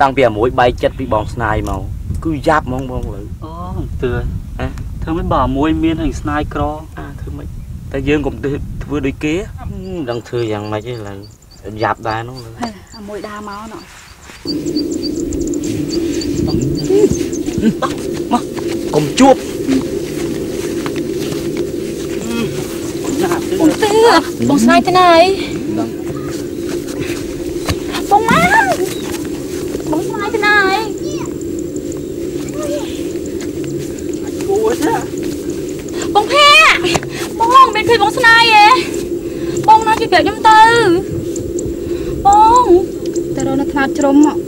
តាំងពីអាមួយបែកចិត្តពីបងស្នាយមកគឺយ៉ាប់ហ្មងបងលើអូទឿធ្វើមិនបើមួយមានហើយស្នាយក្រអាធ្វើម៉េចតែយើងកុំធ្វើដូចគេមិនដឹងធ្វើយ៉ាងម៉េចទេឡើយយ៉ាប់ដែរនោះលើអាមួយដើរមកណោះមកកុំជួបណាស់ទឿបងទឿបងស្នាយទៅណាយបងមកបងស្នាយទៅណាយ គួរទេ បងភ័ក្របង មានឃើញបងស្នាយឯងបងណាជួយប្រាប់ខ្ញុំទៅបងទៅរកនៅថ្នាត់ជ្រុំមក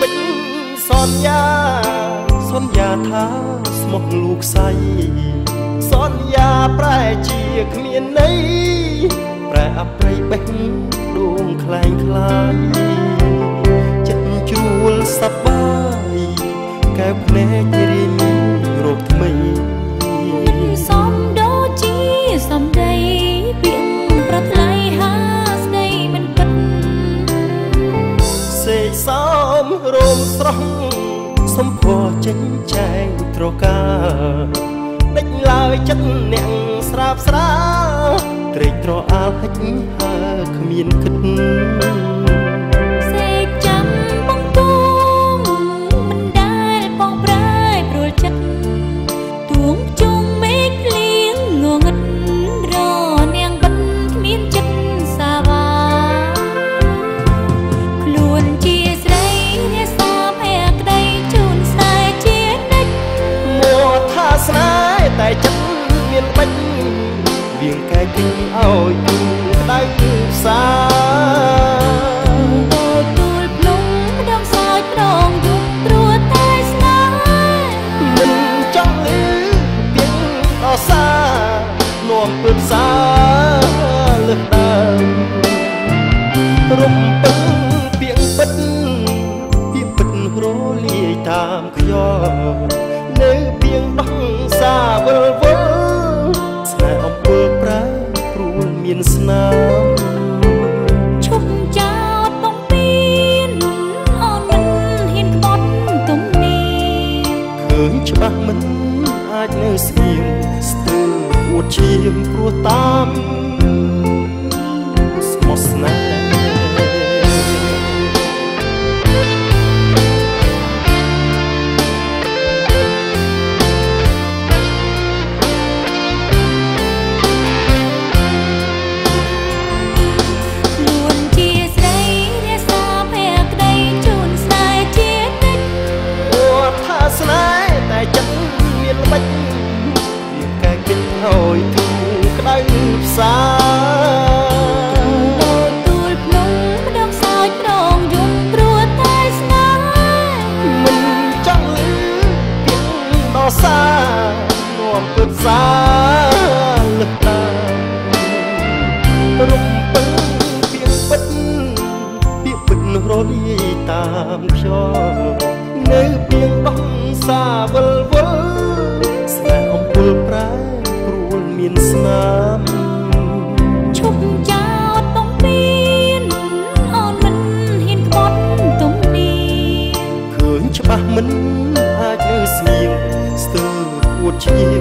បិទសន្យាសន្យាថាស្មោះលោកស្អីស ន្យាប្រែជាគ្មានន័យប្រែអប្រៃបេះដួងខ្លែងខ្លាយចិត្តជ្រួលសប្បាយកែវភ្នែករីមីរោគថ្មីសំដូចជាសំដីពាក្យប្រថ្លៃហាស្ដីមិនពិតសេកសមរោមស្រស់សំភ័រចេញចែងត្រកាល ចឡើយចិត្តអ្នកស្រាបស្រាត្រេកត្រអាលហិចហើគ្មានគិតសេកចាំបងគងមិនដែលបងប្រែព្រួលចិត្តទួងជុំមេឃភ្លៀងងងឹតរនាងបិទគ្មានចិត្ត មួថាស្នេហ៍តែចិត្តមានបាច់វៀងកែគិញឲ្យយូរក្តៅផ្សាដូចទួលភ្នំម្ដងសោចប្រងយំត្រួតតែស្នេហ៍មិនចង់លឺពីងអសានាំពឹកសាលើកដើមរំពឹងពីងពិតពីពិតរលាយតាមខ្យល់នៅពីងដោះសាវល់វល់ សាលឹកតារំពឹងពីពិតពីពិតនោះរលាយតាមខ្យល់នៅពីដំសាវល់វល់ស្នេហ៍អំពុលប្រែព្រួលមានស្នាមឈប់ចោតបំពេញអូនមិនហ៊ានក្បត់ទំនាឃើញច្បាស់មិនអាចនៅស្ងៀមស្ទើរពួតឈៀ